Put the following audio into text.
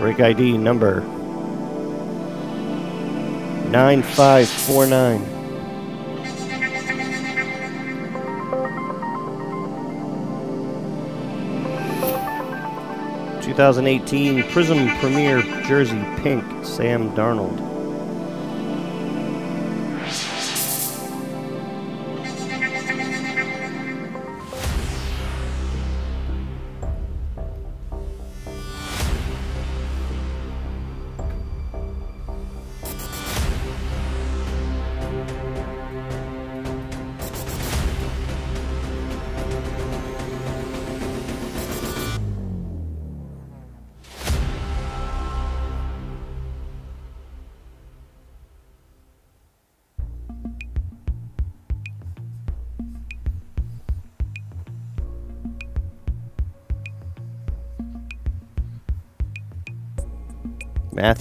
Break ID number 9549. Two thousand eighteen Prism Premier Jersey Pink Sam Darnold. Matthew.